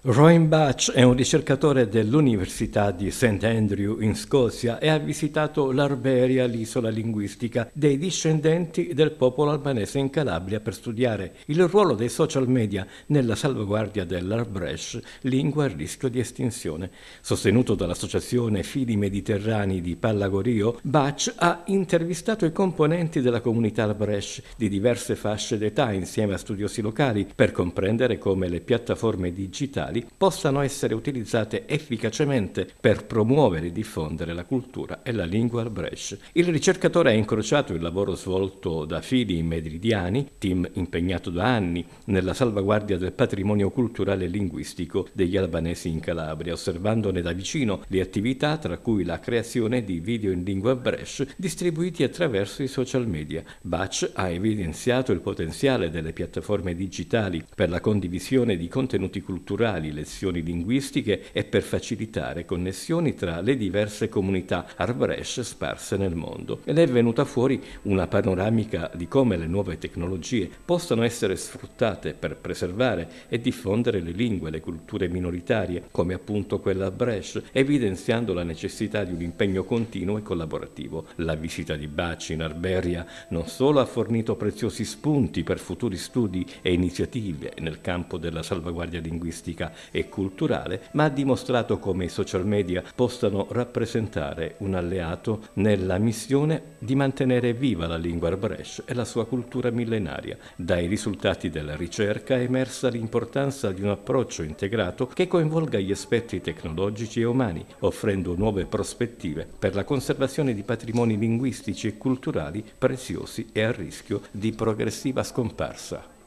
Roy Batch è un ricercatore dell'Università di St. Andrew in Scozia e ha visitato l'Arberia, l'isola linguistica dei discendenti del popolo albanese in Calabria per studiare il ruolo dei social media nella salvaguardia dell'Arbresh, lingua a rischio di estinzione. Sostenuto dall'associazione Fili Mediterranei di Pallagorio, Batch ha intervistato i componenti della comunità Arbresh di diverse fasce d'età insieme a studiosi locali per comprendere come le piattaforme digitali digitali possano essere utilizzate efficacemente per promuovere e diffondere la cultura e la lingua al Brescia. Il ricercatore ha incrociato il lavoro svolto da fili meridiani, team impegnato da anni nella salvaguardia del patrimonio culturale e linguistico degli albanesi in Calabria, osservandone da vicino le attività tra cui la creazione di video in lingua Brescia distribuiti attraverso i social media. Bach ha evidenziato il potenziale delle piattaforme digitali per la condivisione di contenuti culturali culturali, lezioni linguistiche e per facilitare connessioni tra le diverse comunità arbresh sparse nel mondo. Ed è venuta fuori una panoramica di come le nuove tecnologie possano essere sfruttate per preservare e diffondere le lingue e le culture minoritarie, come appunto quella arbresh, evidenziando la necessità di un impegno continuo e collaborativo. La visita di Baci in Arberia non solo ha fornito preziosi spunti per futuri studi e iniziative nel campo della salvaguardia linguistica e culturale, ma ha dimostrato come i social media possano rappresentare un alleato nella missione di mantenere viva la lingua arbresh e la sua cultura millenaria. Dai risultati della ricerca è emersa l'importanza di un approccio integrato che coinvolga gli aspetti tecnologici e umani, offrendo nuove prospettive per la conservazione di patrimoni linguistici e culturali preziosi e a rischio di progressiva scomparsa.